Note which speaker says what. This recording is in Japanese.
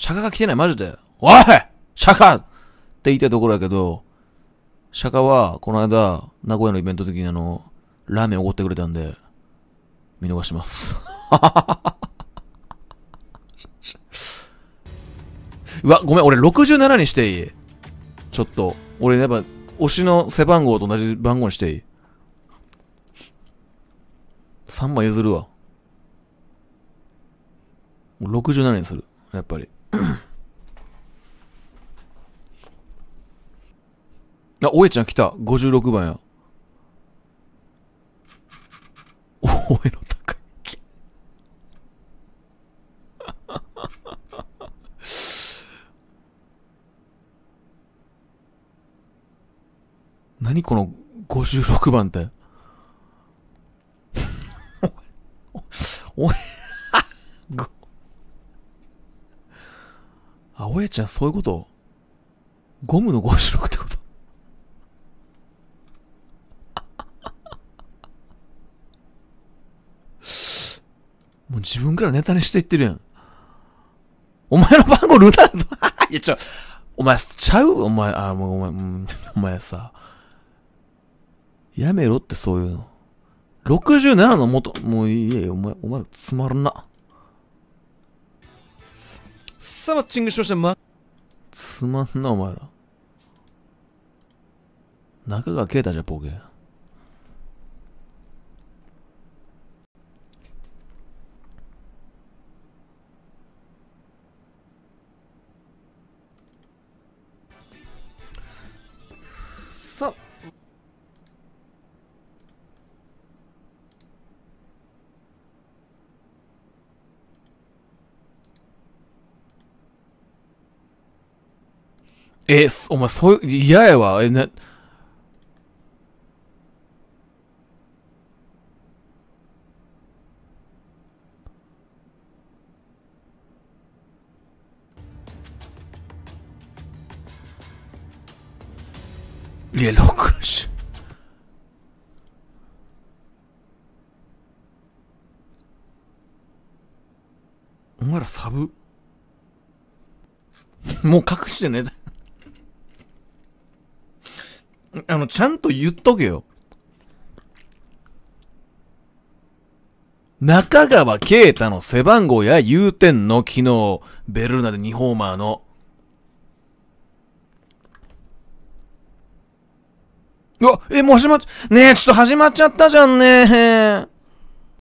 Speaker 1: 釈迦が来てない、マジで。おい釈迦って言いたいところやけど、釈迦は、この間、名古屋のイベント的にあの、ラーメンおごってくれたんで、見逃します。うわ、ごめん、俺67にしていいちょっと、俺やっぱ、推しの背番号と同じ番号にしていい ?3 番譲るわ。67にする。やっぱり。あ、おえちゃん来た。56番や。おえの高い木。何この56番って？おえ、ごあ、おえちゃんそういうこと？ゴムの56ってこと？もう自分からネタにしていってるやん。お前の番号ルナード いや、ちょ、お前、ちゃう？お前、あ、もうお前、うん、お前さ。やめろってそういうの。67の元、もういいよ、お前、お前つまらんな。
Speaker 2: さあ、マッチングしました。ま、
Speaker 1: つまんな、お前ら。中川圭太じゃ、ボケ。
Speaker 2: さあ、
Speaker 1: え、お前、そういう、嫌やわ。え、な、いや、60。お前らサブもう隠してね。あの、ちゃんと言っとけよ。中川啓太の背番号や言うてんの昨日、ベルーナで2ホーマーの。うわ、え、もう始まっ、ねえ、ちょっと始まっちゃったじゃんね